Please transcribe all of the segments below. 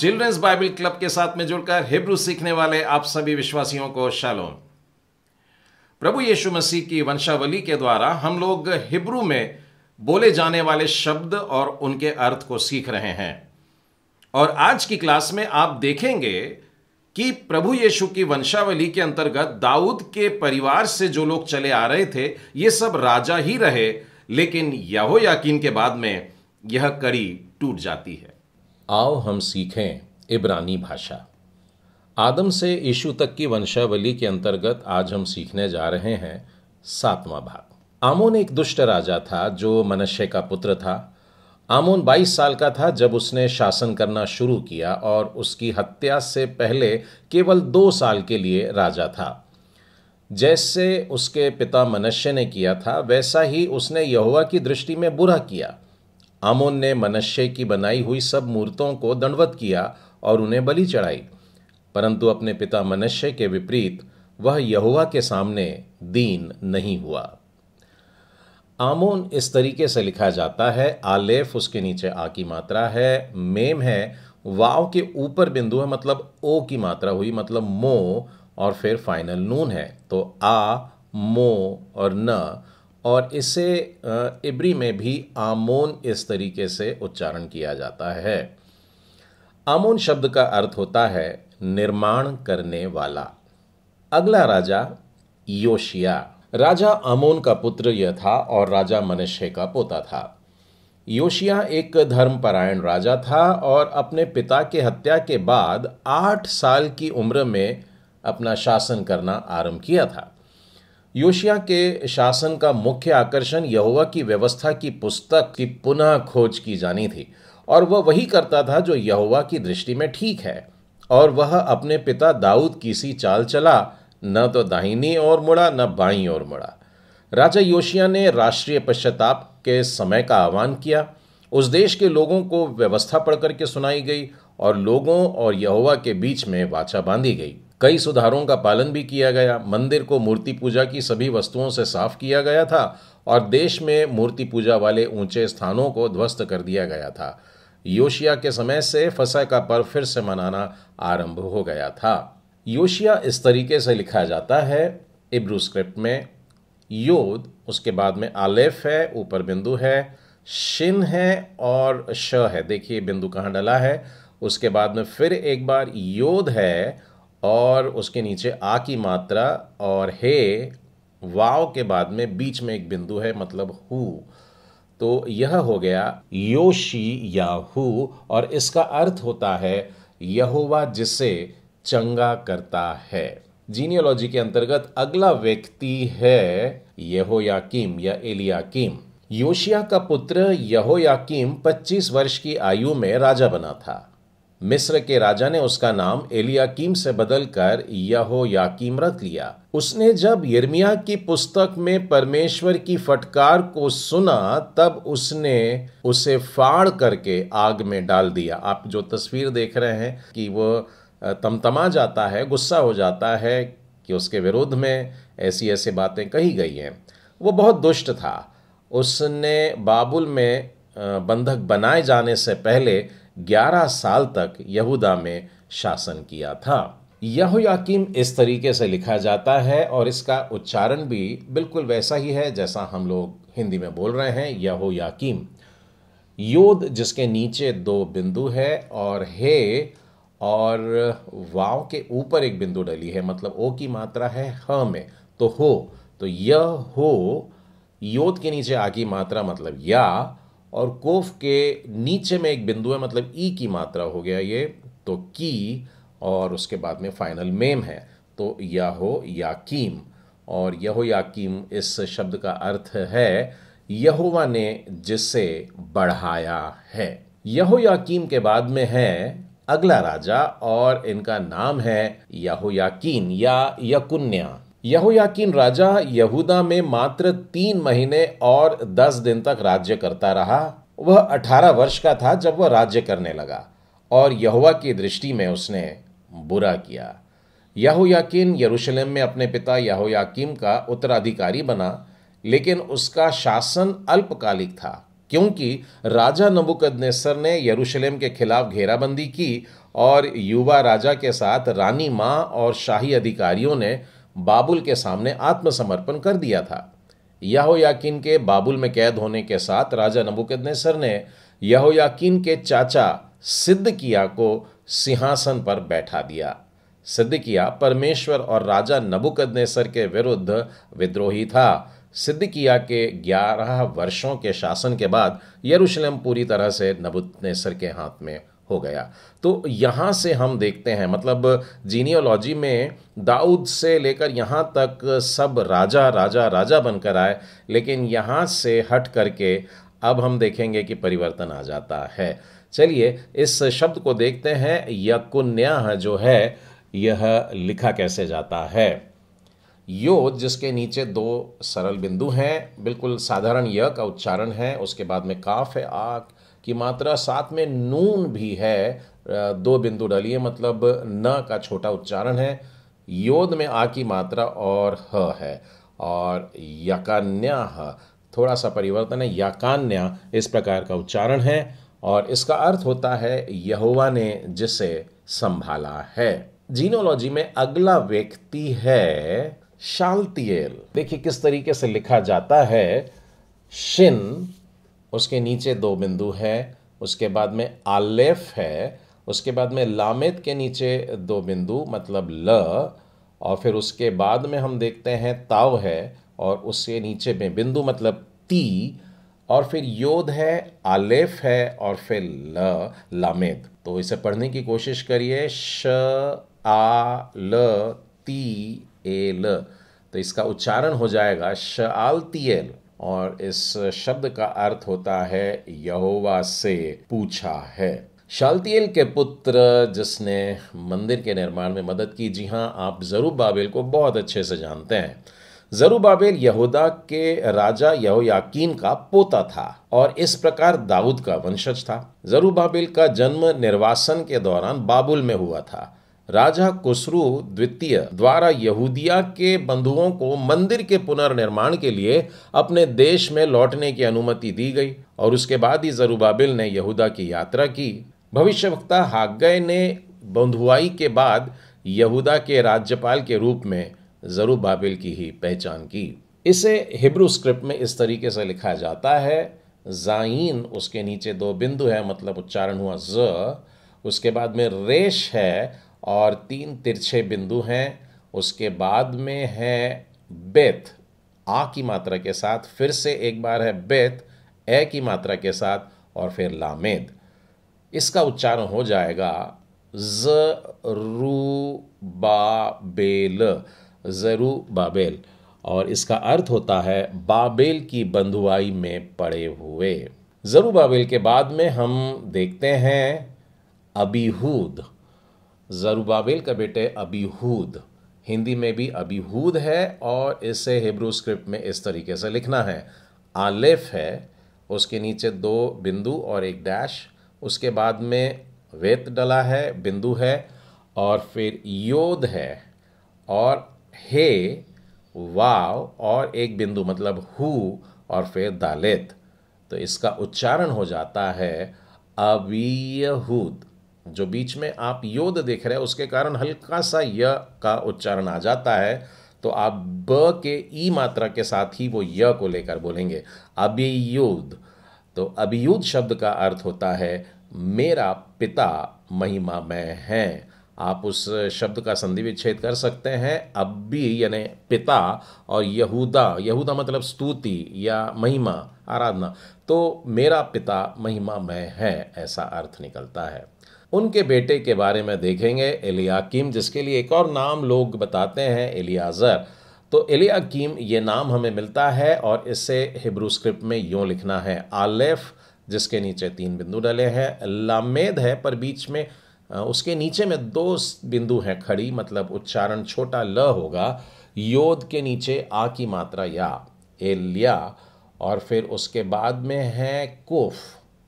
Children's Bible club के साथ में जुड़कर हिब्रू सीखने वाले आप सभी विश्वासियों को शालोम। प्रभु यीशु मसीह की वंशावली के द्वारा हम लोग हिब्रू में बोले जाने वाले शब्द और उनके अर्थ को सीख रहे हैं। और आज की क्लास में आप देखेंगे कि प्रभु यीशु की वंशावली के अंतर्गत दाऊद के परिवार से जो लोग चले आ रहे थे, ये सब राजा ही रहे, लेकिन यहो याकीन के बाद में यह कड़ी टूट जाती है। आओ हम सीखें इब्रानी भाषा। आदम से यीशु तक की वंशावली के अंतर्गत आज हम सीखने जा रहे हैं सातवां भाग। आमोन एक दुष्ट राजा था जो मनुष्य का पुत्र था। आमोन 22 साल का था जब उसने शासन करना शुरू किया और उसकी हत्या से पहले केवल दो साल के लिए राजा था। जैसे उसके पिता मनुष्य ने किया था, वैसा ही उसने यहुआ की दृष्टि में बुरा किया। आमोन ने मनुष्य की बनाई हुई सब मूर्तों को दंडवत किया और उन्हें बलि चढ़ाई। परंतु अपने पिता मनुष्य के विपरीत, वह यहुआ के सामने दीन नहीं हुआ। आमोन इस तरीके से लिखा जाता है, आलेफ उसके नीचे आ की मात्रा है, मेम है, वाव के ऊपर बिंदु है मतलब ओ की मात्रा हुई मतलब मो, और फिर फाइनल नून है। तो आ, मो और न और इसे इब्री में भी आमोन इस तरीके से उच्चारण किया जाता है। आमोन शब्द का अर्थ होता है निर्माण करने वाला। अगला राजा, योशिया। राजा आमोन का पुत्र यह था और राजा मनुष्य का पोता था। योशिया एक धर्मपरायण राजा था और अपने पिता के हत्या के बाद आठ साल की उम्र में अपना शासन करना आरंभ किया था। योशिया के शासन का मुख्य आकर्षण यहोवा की व्यवस्था की पुस्तक की पुनः खोज की जानी थी, और वह वही करता था जो यहोवा की दृष्टि में ठीक है। और वह अपने पिता दाऊद की सी चाल चला, न तो दाहिनी ओर मुड़ा, न बाई ओर मुड़ा। राजा योशिया ने राष्ट्रीय पश्चाताप के समय का आह्वान किया। उस देश के लोगों को व्यवस्था पढ़ करके सुनाई गई, और लोगों और यहोवा के बीच में वाचा बांधी गई। कई सुधारों का पालन भी किया गया। मंदिर को मूर्ति पूजा की सभी वस्तुओं से साफ़ किया गया था और देश में मूर्ति पूजा वाले ऊँचे स्थानों को ध्वस्त कर दिया गया था। योशिया के समय से फसा का पर्व फिर से मनाना आरंभ हो गया था। योशिया इस तरीके से लिखा जाता है, इब्रू स्क्रिप्ट में, योद उसके बाद में आलेफ है, ऊपर बिंदु है, शिन है और श है। देखिए, बिंदु कहाँ डला है। उसके बाद में फिर एक बार योद है और उसके नीचे आ की मात्रा और हे वाव के बाद में बीच में एक बिंदु है मतलब हु। तो यह हो गया योशी या हु और इसका अर्थ होता है यहोवा जिसे चंगा करता है। जीनियोलॉजी के अंतर्गत अगला व्यक्ति है यहोयाकीम या एलियाकीम। योशिया का पुत्र यहोयाकीम 25 वर्ष की आयु में राजा बना था। मिस्र के राजा ने उसका नाम एलियाकीम से बदलकर यहो याकीम रख लिया। उसने जब यर्मिया की पुस्तक में परमेश्वर की फटकार को सुना, तब उसने उसे फाड़ करके आग में डाल दिया। आप जो तस्वीर देख रहे हैं कि वो तमतमा जाता है, गुस्सा हो जाता है कि उसके विरोध में ऐसी ऐसी बातें कही गई हैं। वो बहुत दुष्ट था। उसने बाबुल में बंधक बनाए जाने से पहले ग्यारह साल तक यहूदा में शासन किया था। यहोयाकीम इस तरीके से लिखा जाता है और इसका उच्चारण भी बिल्कुल वैसा ही है जैसा हम लोग हिंदी में बोल रहे हैं, यहोयाकीम। योद जिसके नीचे दो बिंदु है और हे और वाव के ऊपर एक बिंदु डली है मतलब ओ की मात्रा है ह में तो हो तो यह हो, योद के नीचे आ की मात्रा मतलब या और कोफ के नीचे में एक बिंदु है मतलब ई की मात्रा हो गया ये तो की, और उसके बाद में फाइनल मेम है तो याहो याकीम। और यहो याकीम इस शब्द का अर्थ है, यहोवा ने जिसे बढ़ाया है। यहो याकीम के बाद में है अगला राजा, और इनका नाम है यहो याकीन या यकुन्या। यहोयाकीन राजा यहूदा में मात्र तीन महीने और दस दिन तक राज्य करता रहा। वह अठारह वर्ष का था जब वह राज्य करने लगा और यहुआ की दृष्टि में उसने बुरा किया। यहोयाकीन यरूशलेम में अपने पिता यहोयाकीम का उत्तराधिकारी बना, लेकिन उसका शासन अल्पकालिक था, क्योंकि राजा नबुकदनेसर ने यरूशलेम के खिलाफ घेराबंदी की और युवा राजा के साथ रानी माँ और शाही अधिकारियों ने बाबुल के सामने आत्मसमर्पण कर दिया था। यहोयाकीन के बाबुल में कैद होने के साथ राजा नबुकदनेसर ने यहोयाकीन के चाचा सिद्दकिया को सिंहासन पर बैठा दिया। सिद्दकिया परमेश्वर और राजा नबुकदनेसर के विरुद्ध विद्रोही था। सिद्दकिया के ग्यारह वर्षों के शासन के बाद यरूशलेम पूरी तरह से नबुकदनेसर के हाथ में हो गया। तो यहाँ से हम देखते हैं मतलब जीनियोलॉजी में दाऊद से लेकर यहाँ तक सब राजा राजा राजा बनकर आए, लेकिन यहाँ से हट करके अब हम देखेंगे कि परिवर्तन आ जाता है। चलिए, इस शब्द को देखते हैं, यकुन्या जो है, यह लिखा कैसे जाता है। यो जिसके नीचे दो सरल बिंदु हैं, बिल्कुल साधारण य का उच्चारण है, उसके बाद में काफ है आ की मात्रा साथ में नून भी है। दो बिंदु डालिए मतलब न का छोटा उच्चारण है। योद में आ की मात्रा और ह है। और यकान्या थोड़ा सा परिवर्तन है। याकान्या इस प्रकार का उच्चारण है और इसका अर्थ होता है, यहोवा ने जिसे संभाला है। जीनोलॉजी में अगला व्यक्ति है शालतियल देखिए किस तरीके से लिखा जाता है, शिन उसके नीचे दो बिंदु है, उसके बाद में आलेफ है, उसके बाद में लामेद के नीचे दो बिंदु मतलब ल, और फिर उसके बाद में हम देखते हैं ताव है, और उसके नीचे में बिंदु मतलब ती, और फिर योद है, आलेफ है, और फिर ल, लामेद। तो इसे पढ़ने की कोशिश करिए, श, आ, ल, ती, ए, ल। तो इसका उच्चारण हो जाएगा, श, आल तीएल और इस शब्द का अर्थ होता है, यहोवा से पूछा है। शालतियल के पुत्र, जिसने मंदिर के निर्माण में मदद की, जी हाँ आप ज़रूर बाबेल को बहुत अच्छे से जानते हैं। जरूबाबेल यहूदा के राजा यहोयाकीन का पोता था और इस प्रकार दाऊद का वंशज था। जरू जरूबाबेल का जन्म निर्वासन के दौरान बाबुल में हुआ था। राजा कुसरू द्वितीय द्वारा यहूदिया के बंधुओं को मंदिर के पुनर्निर्माण के लिए अपने देश में लौटने की अनुमति दी गई और उसके बाद ही जरूबाबिल ने यहूदा की यात्रा की। भविष्यवक्ता हागय ने बंधुआई के बाद यहूदा के राज्यपाल के रूप में जरूबाबिल की ही पहचान की। इसे हिब्रू स्क्रिप्ट में इस तरीके से लिखा जाता है जाइन उसके नीचे दो बिंदु है मतलब उच्चारण हुआ ज, उसके बाद में रेश है और तीन तिरछे बिंदु हैं। उसके बाद में है बेत। आ की मात्रा के साथ फिर से एक बार है बेत, ए की मात्रा के साथ और फिर लामेद। इसका उच्चारण हो जाएगा ज रू बा बेल जरू बाबेल और इसका अर्थ होता है बाबेल की बंधुआई में पड़े हुए। जरू बाबेल के बाद में हम देखते हैं अबीहूद। जरूबाबेल का बेटे अबीहूद। हिंदी में भी अबीहूद है और इसे हिब्रू स्क्रिप्ट में इस तरीके से लिखना है। आलेफ है, उसके नीचे दो बिंदु और एक डैश। उसके बाद में वेत डला है, बिंदु है और फिर योद है और हे, वाव और एक बिंदु मतलब हु और फिर दालेत। तो इसका उच्चारण हो जाता है अबीयहूद। जो बीच में आप योद देख रहे हैं, उसके कारण हल्का सा य का उच्चारण आ जाता है। तो आप ब के ई मात्रा के साथ ही वो य को लेकर बोलेंगे। अभियुद्ध। तो अभियुद शब्द का अर्थ होता है, मेरा पिता महिमा में है। आप उस शब्द का संधि विच्छेद कर सकते हैं, अब्बी यानी पिता और यहूदा। यहूदा मतलब स्तुति या महिमा, आराधना। तो मेरा पिता महिमा में है, ऐसा अर्थ निकलता है। उनके बेटे के बारे में देखेंगे एलियाकीम, जिसके लिए एक और नाम लोग बताते हैं, एलियाज़र। तो एलियाकीम, ये नाम हमें मिलता है और इसे हिब्रू स्क्रिप्ट में यूँ लिखना है, आलेफ, जिसके नीचे तीन बिंदु डले हैं, लामेद है, पर बीच में उसके नीचे में दो बिंदु हैं, खड़ी मतलब उच्चारण छोटा ल होगा, योद के नीचे आ की मात्रा या, एलिया, और फिर उसके बाद में है कोफ,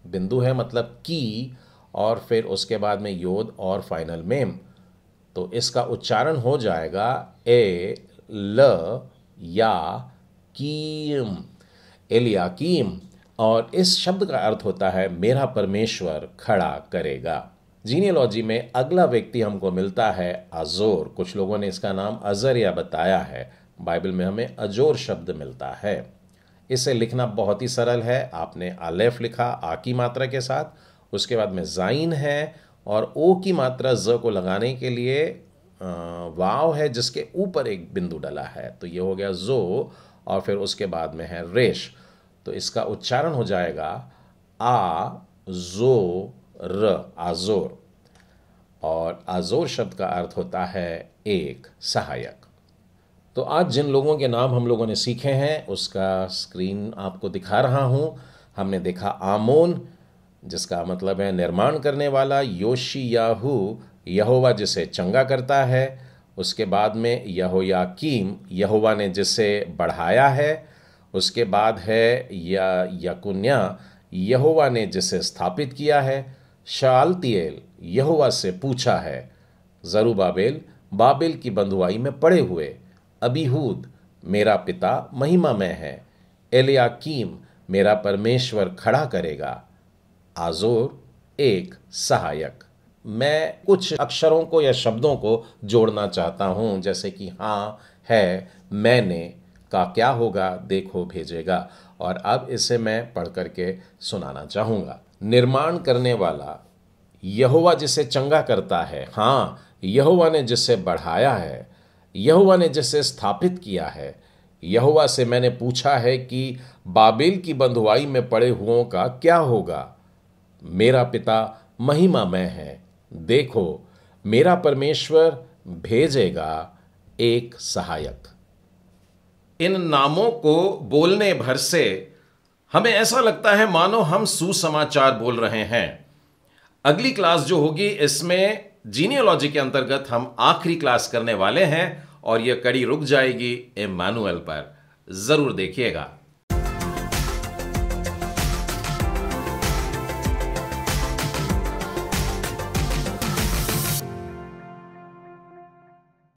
बिंदु है मतलब की और फिर उसके बाद में योद और फाइनल मेम तो इसका उच्चारण हो जाएगा ए, ल, या, कीम एलियाकीम और इस शब्द का अर्थ होता है, मेरा परमेश्वर खड़ा करेगा। जीनियोलॉजी में अगला व्यक्ति हमको मिलता है अजोर। कुछ लोगों ने इसका नाम अजर या बताया है। बाइबल में हमें अजोर शब्द मिलता है। इसे लिखना बहुत ही सरल है। आपने आलेफ लिखा आ की मात्रा के साथ। उसके बाद में जाइन है और ओ की मात्रा ज को लगाने के लिए वाव है जिसके ऊपर एक बिंदु डला है। तो ये हो गया जो और फिर उसके बाद में है रेश। तो इसका उच्चारण हो जाएगा आ, जो, र, आजोर। और आजोर शब्द का अर्थ होता है एक, सहायक। तो आज जिन लोगों के नाम हम लोगों ने सीखे हैं, उसका स्क्रीन आपको दिखा रहा हूँ। हमने देखा आमोन जिसका मतलब है निर्माण करने वाला योशी याहू यहोवा जिसे चंगा करता है, उसके बाद में यहोयाकीम यहोवा ने जिसे बढ़ाया है, उसके बाद है या यकुन्या यहोवा ने जिसे स्थापित किया है शालतियल यहोवा से पूछा है जरूबाबेल बाबिल की बंधुआई में पड़े हुए अबीहूद मेरा पिता महिमा में है, एलियाकीम मेरा परमेश्वर खड़ा करेगा। आजोर एक सहायक। मैं कुछ अक्षरों को या शब्दों को जोड़ना चाहता हूँ, जैसे कि हाँ है, मैंने, का क्या होगा, देखो, भेजेगा। और अब इसे मैं पढ़ करके सुनाना चाहूँगा। निर्माण करने वाला, यहोवा जिसे चंगा करता है हाँ यहोवा ने जिसे बढ़ाया है, यहोवा ने जिसे स्थापित किया है, यहोवा से मैंने पूछा है कि बाबिल की बंधुआई में पड़े हुओं का क्या होगा? मेरा पिता महिमा में है। देखो, मेरा परमेश्वर भेजेगा एक सहायक। इन नामों को बोलने भर से हमें ऐसा लगता है, मानो हम सुसमाचार बोल रहे हैं। अगली क्लास जो होगी, इसमें जीनियोलॉजी के अंतर्गत हम आखिरी क्लास करने वाले हैं और यह कड़ी रुक जाएगी इमानुअल पर। ज़रूर देखिएगा।